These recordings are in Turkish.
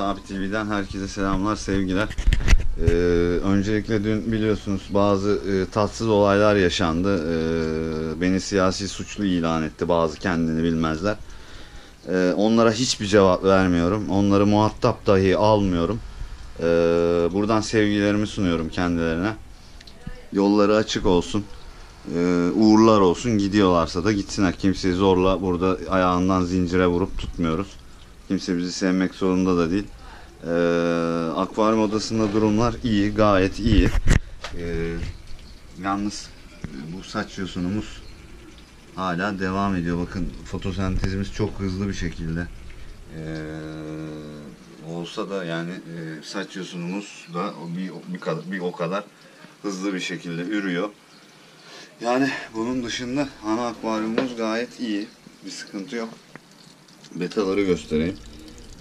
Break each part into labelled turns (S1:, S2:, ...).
S1: Ahmet Abi herkese selamlar, sevgiler. Ee, öncelikle dün biliyorsunuz bazı e, tatsız olaylar yaşandı. Ee, beni siyasi suçlu ilan etti bazı kendini bilmezler. Ee, onlara hiçbir cevap vermiyorum. Onları muhatap dahi almıyorum. Ee, buradan sevgilerimi sunuyorum kendilerine. Yolları açık olsun. Ee, uğurlar olsun. Gidiyorlarsa da gitsinler. Kimseyi zorla burada ayağından zincire vurup tutmuyoruz. Kimse bizi sevmek zorunda da değil. Ee, akvaryum odasında durumlar iyi, gayet iyi. Ee, yalnız bu saç yosunumuz hala devam ediyor. Bakın fotosentezimiz çok hızlı bir şekilde ee, olsa da yani e, saç yosunumuz da bir, bir, bir o kadar hızlı bir şekilde ürüyor. Yani bunun dışında ana akvaryumumuz gayet iyi. Bir sıkıntı yok. Betaları göstereyim.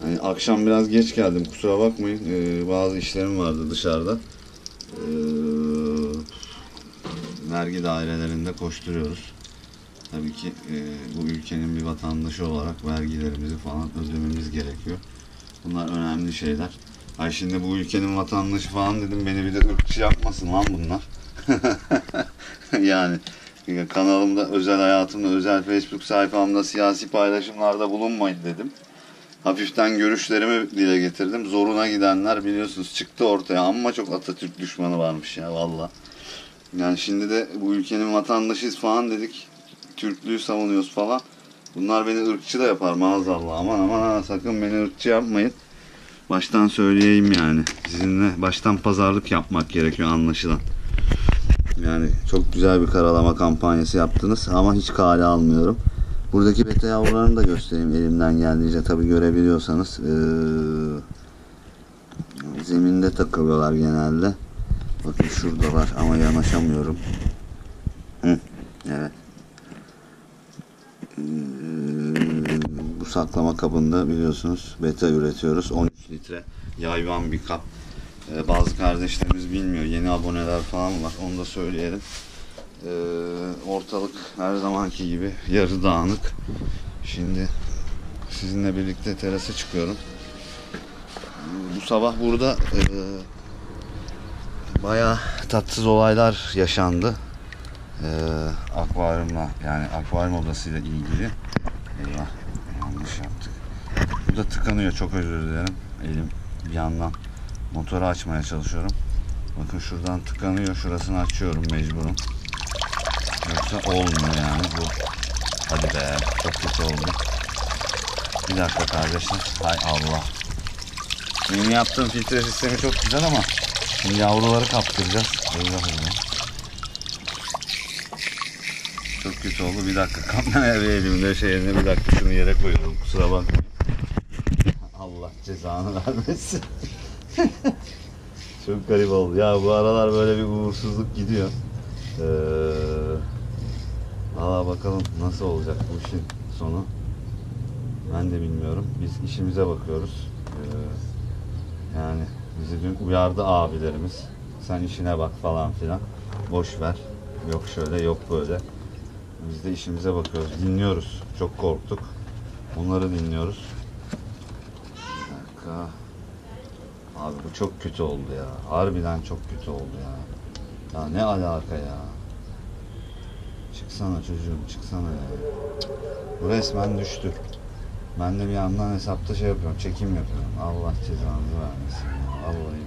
S1: Hani akşam biraz geç geldim kusura bakmayın. Ee, bazı işlerim vardı dışarıda. Ee, vergi dairelerinde koşturuyoruz. Tabii ki e, bu ülkenin bir vatandaşı olarak vergilerimizi falan ödememiz gerekiyor. Bunlar önemli şeyler. Ay şimdi bu ülkenin vatandaşı falan dedim beni bir de ırkçı yapmasın lan bunlar. yani kanalımda özel hayatımda özel Facebook sayfamda siyasi paylaşımlarda bulunmayın dedim. Hafiften görüşlerimi dile getirdim. Zoruna gidenler biliyorsunuz çıktı ortaya. Amma çok Atatürk düşmanı varmış ya valla. Yani şimdi de bu ülkenin vatandaşıyız falan dedik. Türklüğü savunuyoruz falan. Bunlar beni ırkçı da yapar maazallah. Aman aman ha, sakın beni ırkçı yapmayın. Baştan söyleyeyim yani. Sizinle baştan pazarlık yapmak gerekiyor anlaşılan. Yani çok güzel bir karalama kampanyası yaptınız ama hiç kale almıyorum. Buradaki beta yavrularını da göstereyim elimden geldiğince tabi görebiliyorsanız. Ee, zeminde takılıyorlar genelde. Bakın şurada var ama yanaşamıyorum. Hı, evet. Ee, bu saklama kabında biliyorsunuz beta üretiyoruz. 13 litre yayvan bir kap. Ee, bazı kardeşlerimiz bilmiyor. Yeni aboneler falan var. Onu da söyleyelim. Ee, ortalık her zamanki gibi yarı dağınık. Şimdi sizinle birlikte terasa çıkıyorum. Bu sabah burada e, bayağı tatsız olaylar yaşandı. E, akvaryumla yani akvaryum odasıyla ilgili. Eyvah yanlış yaptık. Bu da tıkanıyor çok özür dilerim. Elim bir yandan motoru açmaya çalışıyorum. Bakın şuradan tıkanıyor. Şurasını açıyorum mecburum. Yoksa olmuyor yani bu. Hadi be çok kötü oldu. Bir dakika kardeşim. Hay Allah. Benim yaptığım filtre sistemi çok güzel ama şimdi yavruları kaptıracağız. Eyvah eyvah. Çok kötü oldu. Bir dakika kameraya bir elimde şeyini bir dakika şunu yere koyuyorum. Kusura bakmayın. Allah cezanı vermesin. Çok garip oldu. Ya bu aralar böyle bir uğursuzluk gidiyor. Ee, Valla bakalım nasıl olacak bu işin sonu. Ben de bilmiyorum. Biz işimize bakıyoruz. Ee, yani bizi dün uyardı abilerimiz. Sen işine bak falan filan. Boş ver. Yok şöyle yok böyle. Biz de işimize bakıyoruz. Dinliyoruz. Çok korktuk. Onları dinliyoruz. Bir dakika. Abi bu çok kötü oldu ya. Harbiden çok kötü oldu ya. Ya ne alaka ya. Çıksana çocuğum çıksana ya. Bu resmen düştü. Ben de bir yandan hesapta şey yapıyorum, çekim yapıyorum. Allah cezanızı vermesin ya. Billahi.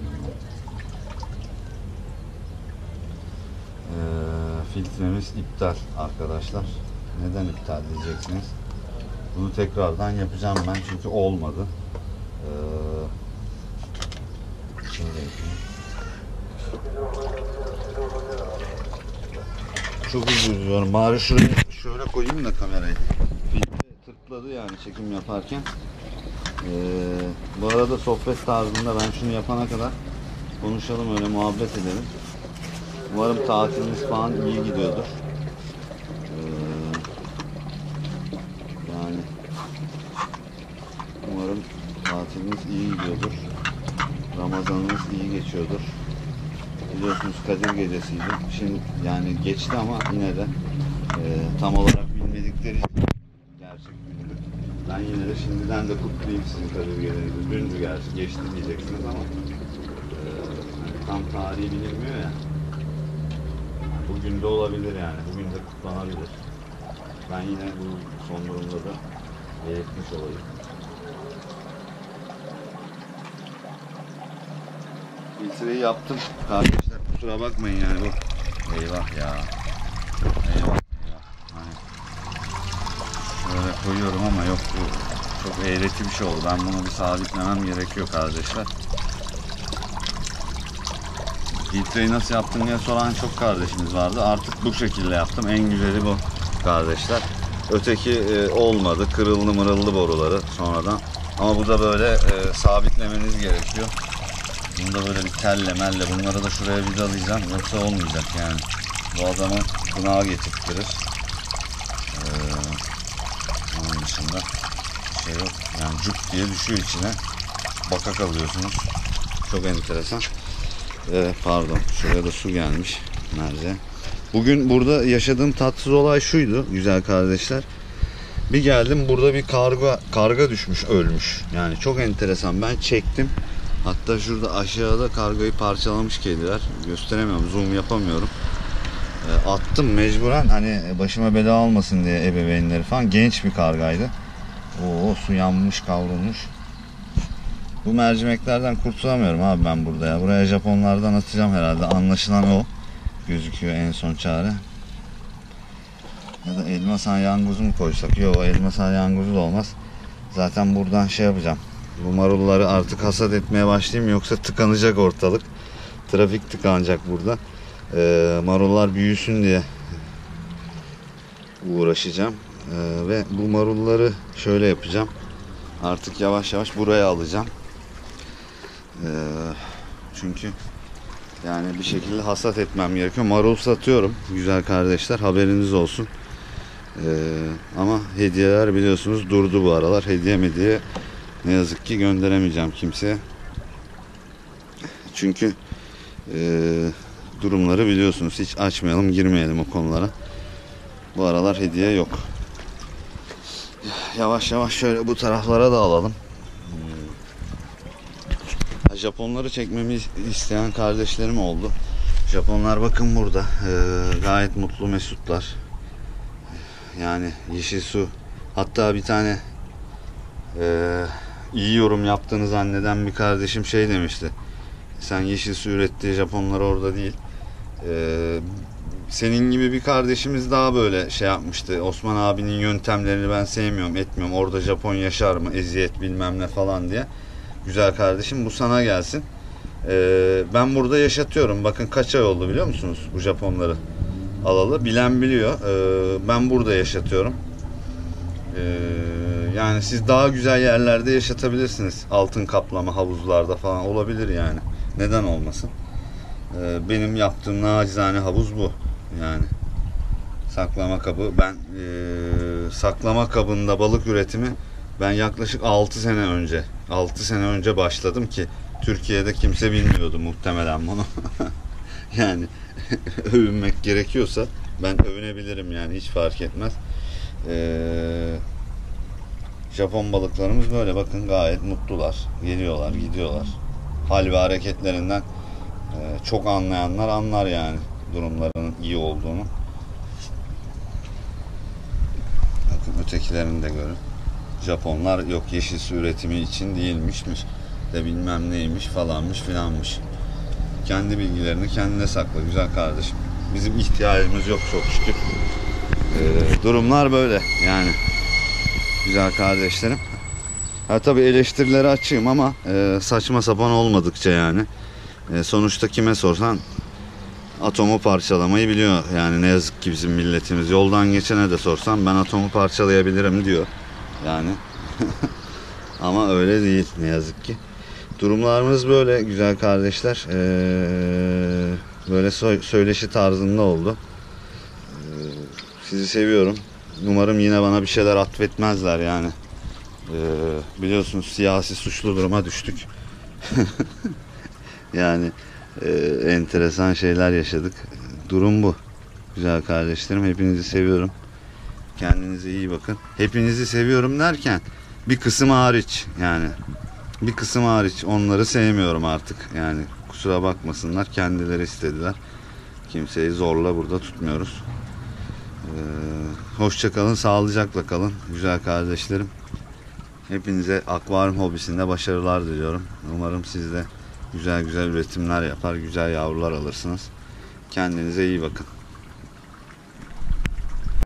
S1: Ee, filtremiz iptal arkadaşlar. Neden iptal diyeceksiniz? Bunu tekrardan yapacağım ben çünkü olmadı. Ee, şöyle yapayım. Çok özür diliyorum. Bari şuraya şöyle koyayım da kamerayı. Filtre tırtladı yani çekim yaparken. Ee, bu arada sohbet tarzında ben şunu yapana kadar konuşalım öyle muhabbet edelim. Umarım tatiliniz falan iyi gidiyordur. Ee, yani umarım tatiliniz iyi gidiyordur. Ramazanınız iyi geçiyordur biliyorsunuz Kadir gecesiydi. Şimdi yani geçti ama yine de e, tam olarak bilmedikleri gerçek gündü. Ben yine de şimdiden de kutlayayım sizin Kadir Geleneği'ni. Dündü gerçi geçti diyeceksiniz ama e, hani tam tarihi bilinmiyor ya. Yani bugün de olabilir yani. Bugün de kutlanabilir. Ben yine bu son durumda da belirtmiş olayım. Filtreyi yaptım. Kardeşler kusura bakmayın yani bu. Eyvah ya. Eyvah eyvah. Hani şöyle koyuyorum ama yok bu çok eğreti bir şey oldu. Ben bunu bir sabitlemem gerekiyor kardeşler. Filtreyi nasıl yaptın diye soran çok kardeşimiz vardı. Artık bu şekilde yaptım. En güzeli bu kardeşler. Öteki e, olmadı. Kırıldı mırıldı boruları sonradan. Ama bu da böyle e, sabitlemeniz gerekiyor. Bunu da böyle bir telle melle bunları da şuraya vidalayacağım. Yoksa olmayacak yani. Bu adamı kınağa getirttirir. Ee, onun dışında şey yok. Yani cuk diye düşüyor içine. Baka kalıyorsunuz. Çok enteresan. Ee, pardon. Şuraya da su gelmiş. Merze. Bugün burada yaşadığım tatsız olay şuydu güzel kardeşler. Bir geldim burada bir karga karga düşmüş ölmüş. Yani çok enteresan. Ben çektim. Hatta şurada aşağıda kargayı parçalamış kediler. Gösteremiyorum. Zoom yapamıyorum. E, attım mecburen hani başıma bela almasın diye ebeveynleri falan. Genç bir kargaydı. Oo su yanmış kavrulmuş. Bu mercimeklerden kurtulamıyorum abi ben burada ya. Buraya Japonlardan atacağım herhalde. Anlaşılan o. Gözüküyor en son çare. Ya da elma salyangozu mu koysak? Yok elma salyangozu da olmaz. Zaten buradan şey yapacağım. Bu marulları artık hasat etmeye başlayayım yoksa tıkanacak ortalık. Trafik tıkanacak burada. Ee, marullar büyüsün diye uğraşacağım. Ee, ve bu marulları şöyle yapacağım. Artık yavaş yavaş buraya alacağım. Ee, çünkü yani bir şekilde hasat etmem gerekiyor. Marul satıyorum güzel kardeşler haberiniz olsun. Ee, ama hediyeler biliyorsunuz durdu bu aralar. Hediye mediye ne yazık ki gönderemeyeceğim kimseye. Çünkü e, durumları biliyorsunuz. Hiç açmayalım, girmeyelim o konulara. Bu aralar hediye yok. Yavaş yavaş şöyle bu taraflara da alalım. Hmm. Japonları çekmemi isteyen kardeşlerim oldu. Japonlar bakın burada. Ee, gayet mutlu mesutlar. Yani yeşil su. Hatta bir tane ee, iyi yorum yaptığını zanneden bir kardeşim şey demişti. Sen yeşil su ürettiği Japonlar orada değil. Ee, senin gibi bir kardeşimiz daha böyle şey yapmıştı. Osman abinin yöntemlerini ben sevmiyorum, etmiyorum. Orada Japon yaşar mı, eziyet bilmem ne falan diye. Güzel kardeşim bu sana gelsin. Ee, ben burada yaşatıyorum. Bakın kaç ay oldu biliyor musunuz bu Japonları alalı. Bilen biliyor. Ee, ben burada yaşatıyorum. Ee, yani siz daha güzel yerlerde yaşatabilirsiniz. Altın kaplama havuzlarda falan olabilir yani. Neden olmasın? Ee, benim yaptığım nacizane havuz bu. Yani saklama kabı. Ben e, saklama kabında balık üretimi ben yaklaşık 6 sene önce 6 sene önce başladım ki Türkiye'de kimse bilmiyordu muhtemelen bunu. yani övünmek gerekiyorsa ben övünebilirim yani hiç fark etmez. Ee, Japon balıklarımız böyle bakın gayet mutlular. Geliyorlar, gidiyorlar. Hal ve hareketlerinden e, çok anlayanlar anlar yani durumlarının iyi olduğunu. Bakın ötekilerini de görün. Japonlar yok yeşil su üretimi için değilmişmiş de bilmem neymiş falanmış filanmış. Kendi bilgilerini kendine sakla güzel kardeşim. Bizim ihtiyacımız yok çok şükür. Ee, durumlar böyle yani güzel kardeşlerim. Ha tabii eleştirilere açığım ama e, saçma sapan olmadıkça yani. E, sonuçta kime sorsan atomu parçalamayı biliyor. Yani ne yazık ki bizim milletimiz. Yoldan geçene de sorsam ben atomu parçalayabilirim diyor. Yani ama öyle değil ne yazık ki. Durumlarımız böyle güzel kardeşler. Ee, böyle so- söyleşi tarzında oldu. Ee, sizi seviyorum. Umarım yine bana bir şeyler atfetmezler yani. Ee, biliyorsunuz siyasi suçlu duruma düştük. yani e, enteresan şeyler yaşadık. Durum bu. Güzel kardeşlerim hepinizi seviyorum. Kendinize iyi bakın. Hepinizi seviyorum derken bir kısım hariç yani. Bir kısım hariç onları sevmiyorum artık. Yani kusura bakmasınlar kendileri istediler. Kimseyi zorla burada tutmuyoruz. Ee, hoşça kalın, sağlıcakla kalın güzel kardeşlerim. Hepinize akvaryum hobisinde başarılar diliyorum. Umarım siz de güzel güzel üretimler yapar, güzel yavrular alırsınız. Kendinize iyi bakın.